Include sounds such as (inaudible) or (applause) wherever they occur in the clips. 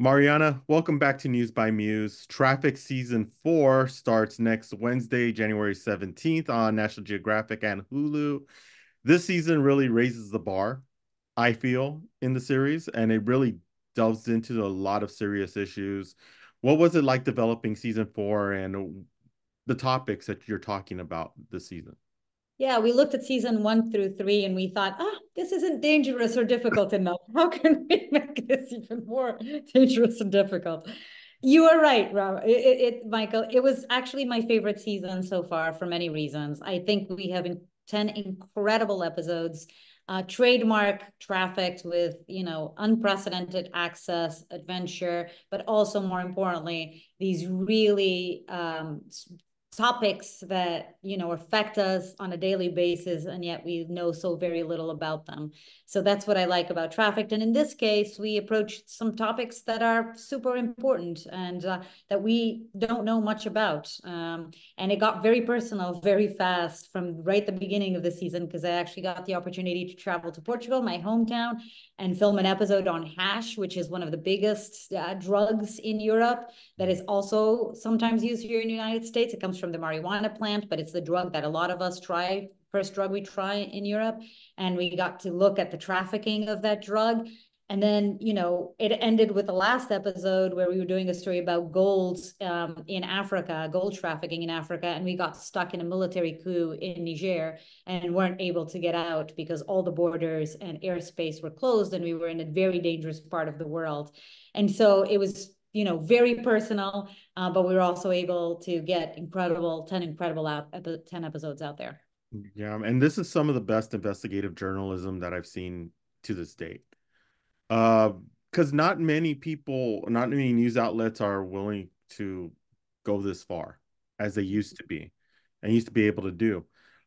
Mariana, welcome back to News by Muse. Trafficked Season 4 starts next Wednesday, January 17th on National Geographic and Hulu. This season really raises the bar, I feel, in the series, and it really delves into a lot of serious issues. What was it like developing Season 4 and the topics that you're talking about this season? Yeah, we looked at season one through three and we thought, ah, oh, this isn't dangerous or difficult enough. How can we (laughs) make this even more dangerous and difficult? You are right, Rob. It, it, Michael. It was actually my favorite season so far for many reasons. I think we have 10 incredible episodes, uh, trademark trafficked with, you know, unprecedented access, adventure, but also more importantly, these really um, topics that you know affect us on a daily basis and yet we know so very little about them. So that's what i like about trafficked and in this case we approached some topics that are super important and uh, that we don't know much about. Um, and it got very personal very fast from right the beginning of the season because i actually got the opportunity to travel to portugal my hometown and film an episode on hash which is one of the biggest uh, drugs in europe that is also sometimes used here in the united states it comes from the marijuana plant, but it's the drug that a lot of us try, first drug we try in Europe. And we got to look at the trafficking of that drug. And then, you know, it ended with the last episode where we were doing a story about gold um, in Africa, gold trafficking in Africa. And we got stuck in a military coup in Niger and weren't able to get out because all the borders and airspace were closed and we were in a very dangerous part of the world. And so it was you know, very personal, uh, but we were also able to get incredible, 10 incredible out, 10 episodes out there. Yeah. And this is some of the best investigative journalism that I've seen to this date. Uh, because not many people, not many news outlets are willing to go this far as they used to be and used to be able to do.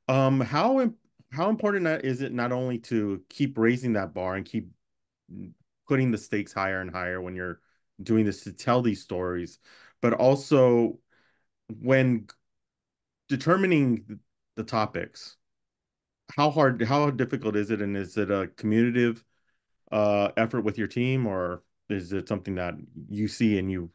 Um, how how important is it not only to keep raising that bar and keep putting the stakes higher and higher when you're doing this to tell these stories, but also when determining the topics, how hard, how difficult is it, and is it a commutative uh, effort with your team, or is it something that you see and you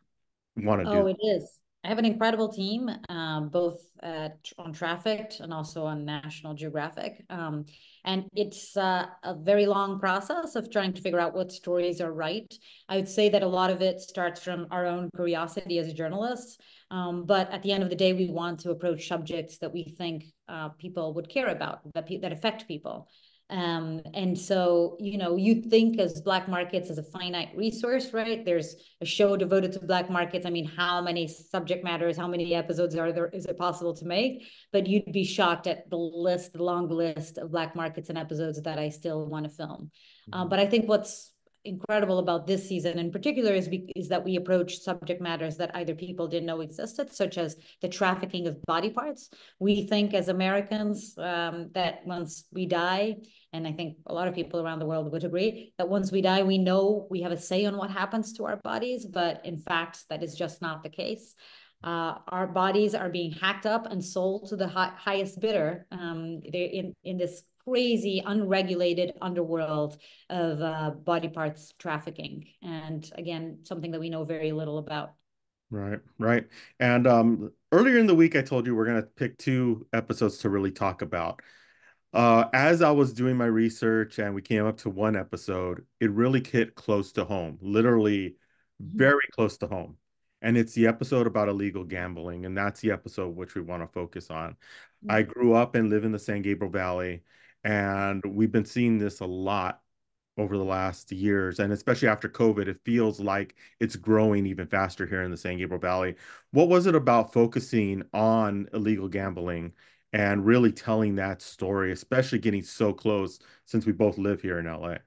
want to oh, do? Oh, it is. I have an incredible team, um, both on Trafficked and also on National Geographic. Um, and it's uh, a very long process of trying to figure out what stories are right. I would say that a lot of it starts from our own curiosity as journalists. Um, but at the end of the day, we want to approach subjects that we think uh, people would care about, that, that affect people. Um, and so, you know, you think as black markets as a finite resource, right? There's a show devoted to black markets. I mean, how many subject matters, how many episodes are there, is it possible to make? But you'd be shocked at the list, the long list of black markets and episodes that I still want to film. Uh, mm-hmm. but I think what's incredible about this season in particular is, is that we approach subject matters that either people didn't know existed, such as the trafficking of body parts. We think as Americans um, that once we die, and I think a lot of people around the world would agree, that once we die, we know we have a say on what happens to our bodies, but in fact, that is just not the case. Uh, our bodies are being hacked up and sold to the hi highest bidder. Um, in, in this crazy, unregulated underworld of uh, body parts trafficking. And again, something that we know very little about. Right, right. And um, earlier in the week, I told you we're going to pick two episodes to really talk about. Uh, as I was doing my research and we came up to one episode, it really hit close to home, literally mm-hmm. very close to home. And it's the episode about illegal gambling. And that's the episode which we want to focus on. Mm-hmm. I grew up and live in the San Gabriel Valley. And we've been seeing this a lot over the last years. And especially after COVID, it feels like it's growing even faster here in the San Gabriel Valley. What was it about focusing on illegal gambling and really telling that story, especially getting so close since we both live here in LA?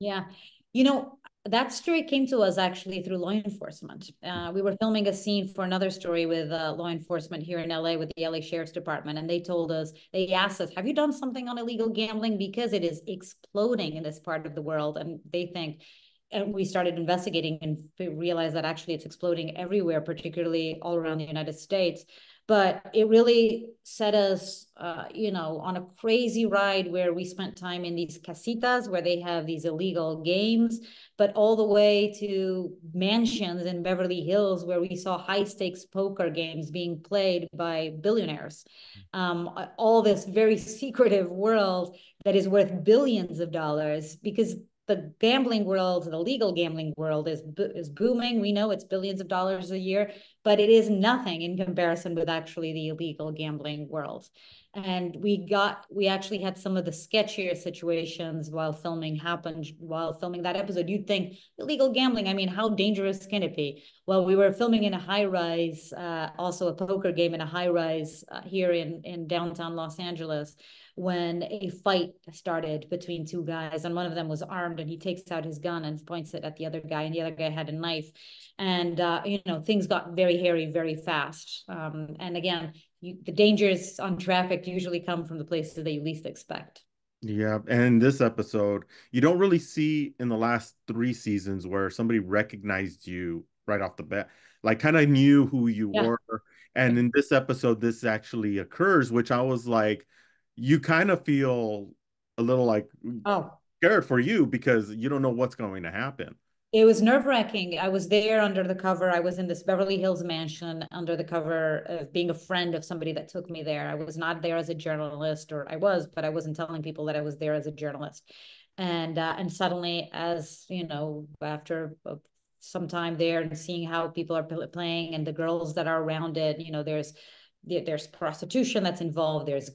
Yeah. You know, that story came to us actually through law enforcement. Uh, we were filming a scene for another story with uh, law enforcement here in LA with the LA Sheriff's Department, and they told us, they asked us, "Have you done something on illegal gambling? Because it is exploding in this part of the world." And they think and we started investigating and realized that actually it's exploding everywhere, particularly all around the United States. But it really set us, uh, you know, on a crazy ride where we spent time in these casitas where they have these illegal games, but all the way to mansions in Beverly Hills where we saw high stakes poker games being played by billionaires. Um, all this very secretive world that is worth billions of dollars because the gambling world, the legal gambling world is is booming. We know it's billions of dollars a year, but it is nothing in comparison with actually the illegal gambling world. And we got we actually had some of the sketchier situations while filming happened while filming that episode. You'd think illegal gambling. I mean, how dangerous can it be? Well, we were filming in a high rise, uh, also a poker game in a high rise uh, here in in downtown Los Angeles when a fight started between two guys and one of them was armed and he takes out his gun and points it at the other guy and the other guy had a knife and uh, you know things got very hairy very fast um, and again you, the dangers on Trafficked usually come from the places that you least expect yeah and this episode you don't really see in the last three seasons where somebody recognized you right off the bat like kind of knew who you yeah. were and in this episode this actually occurs which i was like you kind of feel a little like oh scared for you because you don't know what's going to happen. It was nerve wracking. I was there under the cover. I was in this Beverly Hills mansion under the cover of being a friend of somebody that took me there. I was not there as a journalist, or I was, but I wasn't telling people that I was there as a journalist. And uh, and suddenly, as you know, after some time there and seeing how people are playing and the girls that are around it, you know, there's there's prostitution that's involved there's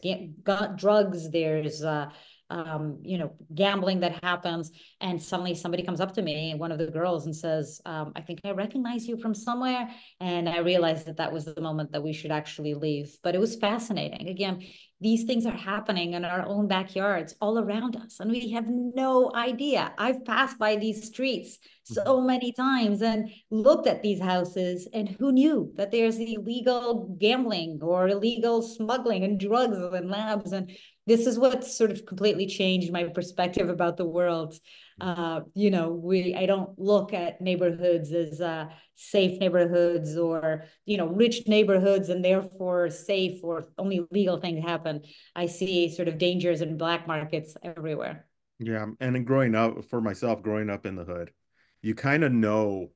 drugs there's uh, um, you know gambling that happens and suddenly somebody comes up to me one of the girls and says um, i think i recognize you from somewhere. And i realized that that was the moment that we should actually leave. But it was fascinating. Again these things are happening in our own backyards all around us and we have no idea. I've passed by these streets so mm-hmm. many times and looked at these houses and who knew that there's illegal gambling or illegal smuggling and drugs and labs and this is what sort of completely changed my perspective about the world. Uh, you know we i don't look at neighborhoods as uh, safe neighborhoods or you know rich neighborhoods and therefore safe or only legal things happen. I see sort of dangers in black markets everywhere. Yeah and growing up for myself growing up in the hood you kind of know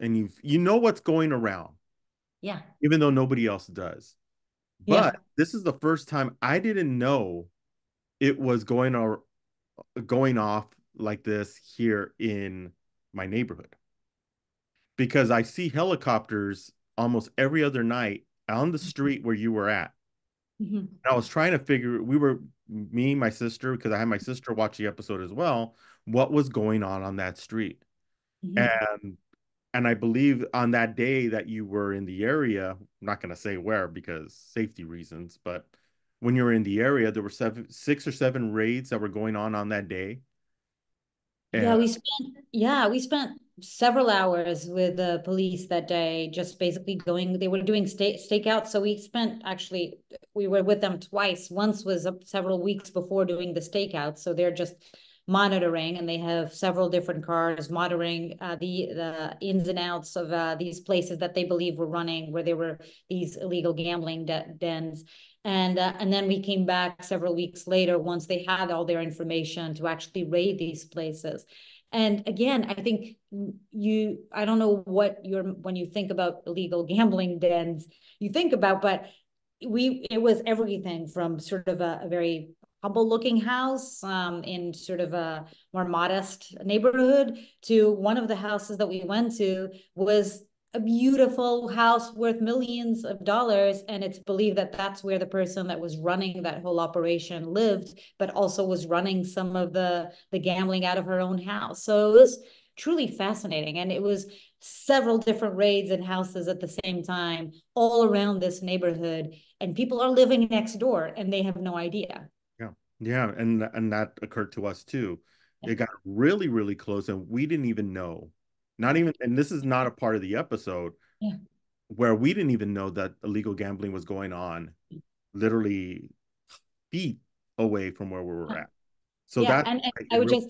and you you know what's going around. Yeah. Even though nobody else does but yeah. this is the first time I didn't know it was going or going off like this here in my neighborhood. Because I see helicopters almost every other night on the mm-hmm. street where you were at. Mm-hmm. I was trying to figure we were me, my sister, because I had my sister watch the episode as well, what was going on on that street. Mm-hmm. And and I believe on that day that you were in the area, I'm not going to say where because safety reasons, but when you were in the area, there were seven, six or seven raids that were going on on that day. And yeah, we spent yeah we spent several hours with the police that day, just basically going. They were doing stake stakeouts, so we spent actually we were with them twice. Once was several weeks before doing the stakeout, so they're just monitoring, and they have several different cars monitoring uh, the the ins and outs of uh, these places that they believe were running, where there were these illegal gambling de dens. And uh, and then we came back several weeks later once they had all their information to actually raid these places. And again, I think you, I don't know what you're, when you think about illegal gambling dens, you think about, but we, it was everything from sort of a, a very humble looking house um, in sort of a more modest neighborhood to one of the houses that we went to was a beautiful house worth millions of dollars. And it's believed that that's where the person that was running that whole operation lived but also was running some of the the gambling out of her own house. So it was truly fascinating. And it was several different raids and houses at the same time all around this neighborhood. And people are living next door and they have no idea yeah, and and that occurred to us too. It got really, really close, and we didn't even know. Not even, and this is not a part of the episode yeah. where we didn't even know that illegal gambling was going on, mm. literally feet away from where we were uh, at. So yeah, that and, and I would just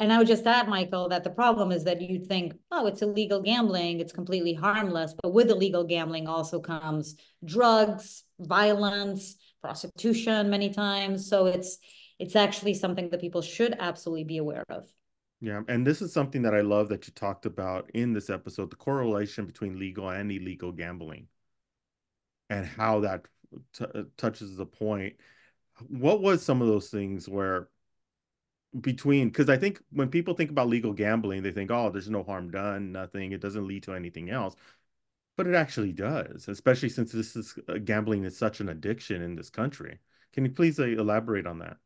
And I would just add, Michael, that the problem is that you think, oh, it's illegal gambling, it's completely harmless. But with illegal gambling also comes drugs, violence, prostitution many times. So it's it's actually something that people should absolutely be aware of. Yeah, and this is something that I love that you talked about in this episode, the correlation between legal and illegal gambling and how that uh, touches the point. What was some of those things where between because I think when people think about legal gambling, they think, oh, there's no harm done, nothing, it doesn't lead to anything else. But it actually does, especially since this is uh, gambling is such an addiction in this country. Can you please uh, elaborate on that?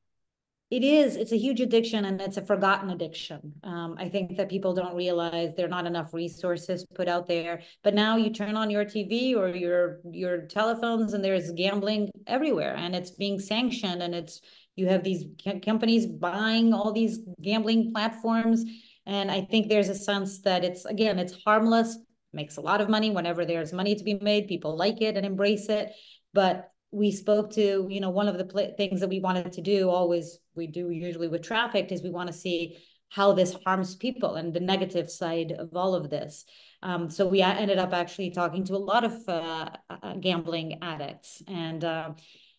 It is. It's a huge addiction and it's a forgotten addiction. Um, I think that people don't realize there are not enough resources put out there. But now you turn on your TV or your your telephones and there's gambling everywhere and it's being sanctioned and it's you have these companies buying all these gambling platforms. And I think there's a sense that it's, again, it's harmless, makes a lot of money whenever there's money to be made. People like it and embrace it. But we spoke to, you know, one of the things that we wanted to do, always we do usually with trafficked, is we want to see how this harms people and the negative side of all of this. Um, so we ended up actually talking to a lot of uh, uh gambling addicts, and uh,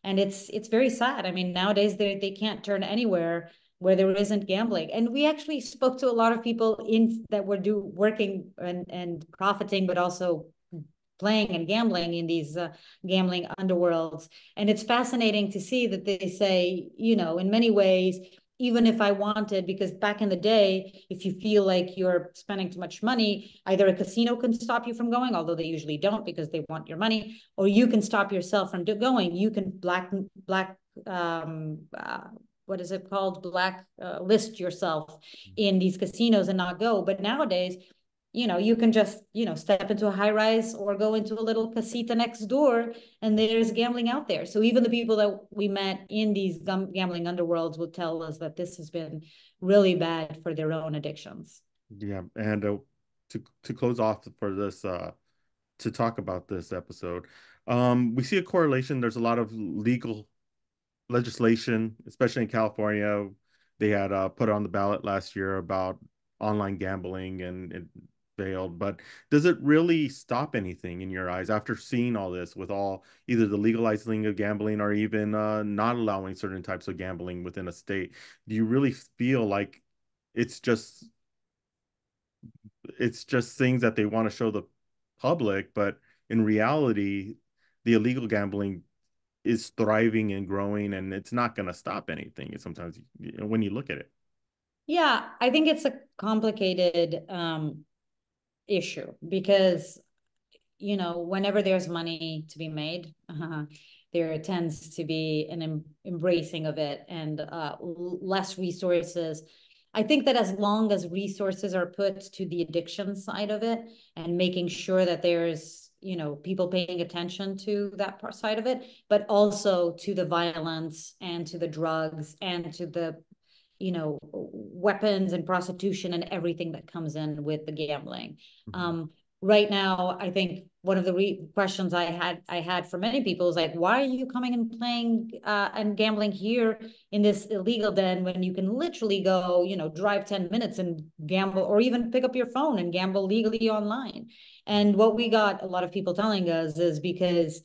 and it's it's very sad. I mean, nowadays they they can't turn anywhere where there isn't gambling. And we actually spoke to a lot of people in that were do working and and profiting, but also playing and gambling in these uh, gambling underworlds. And it's fascinating to see that they say, you know, in many ways even if I wanted, because back in the day, if you feel like you're spending too much money, either a casino can stop you from going, although they usually don't because they want your money, or you can stop yourself from going. You can black black um, uh, what is it called black uh, list yourself in these casinos and not go. But nowadays, you know, you can just, you know, step into a high rise or go into a little casita next door and there's gambling out there. So even the people that we met in these gambling underworlds will tell us that this has been really bad for their own addictions. Yeah. And uh, to, to close off for this, uh, to talk about this episode, um, we see a correlation. There's a lot of legal legislation, especially in California. They had uh, put on the ballot last year about online gambling and, it failed, but does it really stop anything in your eyes after seeing all this with all either the legalizing of gambling or even uh, not allowing certain types of gambling within a state? Do you really feel like it's just it's just things that they want to show the public, but in reality, the illegal gambling is thriving and growing, and it's not going to stop anything. Sometimes when you look at it. Yeah, I think it's a complicated um, issue because you know whenever there's money to be made uh, there tends to be an em- embracing of it and uh, less resources i think that as long as resources are put to the addiction side of it and making sure that there's you know people paying attention to that part side of it but also to the violence and to the drugs and to the you know weapons and prostitution and everything that comes in with the gambling mm-hmm. um, right now i think one of the re- questions i had i had for many people is like why are you coming and playing uh, and gambling here in this illegal den when you can literally go you know drive 10 minutes and gamble or even pick up your phone and gamble legally online? And what we got a lot of people telling us is because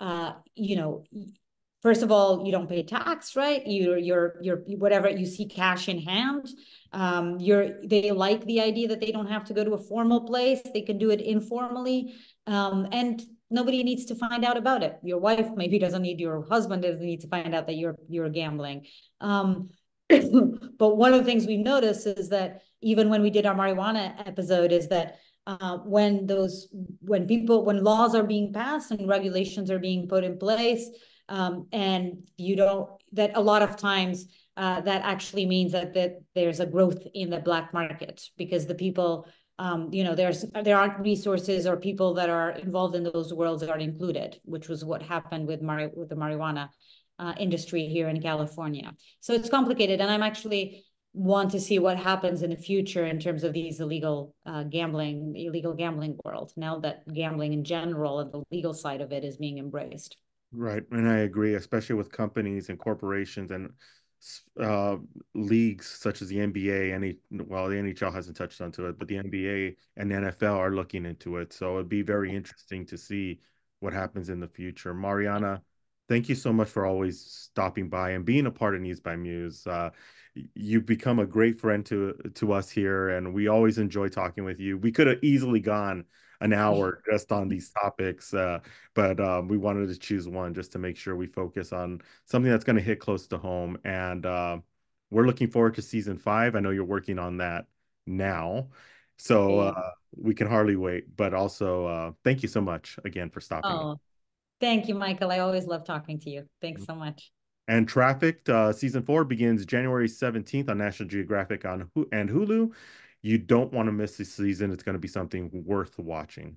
uh, you know first of all you don't pay tax right? You're you're you're whatever you see cash in hand. Um you're they like the idea that they don't have to go to a formal place. They can do it informally. Um and nobody needs to find out about it. Your wife maybe doesn't need your husband doesn't need to find out that you're you're gambling. Um (clears throat) but one of the things we've noticed is that even when we did our marijuana episode is that uh, when those when people when laws are being passed and regulations are being put in place um, and you don't that a lot of times uh, that actually means that that there's a growth in the black market because the people um, you know there's there aren't resources or people that are involved in those worlds that aren't included which was what happened with Mari- with the marijuana uh, industry here in California. So it's complicated and I'm actually want to see what happens in the future in terms of these illegal uh, gambling illegal gambling world now that gambling in general and the legal side of it is being embraced Right. And I agree, especially with companies and corporations and uh, leagues such as the NBA, any well, the NHL hasn't touched onto it, but the NBA and NFL are looking into it. So it'd be very interesting to see what happens in the future. Mariana, thank you so much for always stopping by and being a part of News by Muse. Uh, you've become a great friend to to us here, and we always enjoy talking with you. We could have easily gone an (laughs) hour just on these topics, uh, but um, we wanted to choose one just to make sure we focus on something that's going to hit close to home. And uh, we're looking forward to season five. I know you're working on that now, so uh, we can hardly wait. But also, uh, thank you so much again for stopping. Oh, thank you, Michael. I always love talking to you. Thanks so much. And Trafficked uh, season four begins January 17th on National Geographic on and Hulu. You don't want to miss this season. It's going to be something worth watching.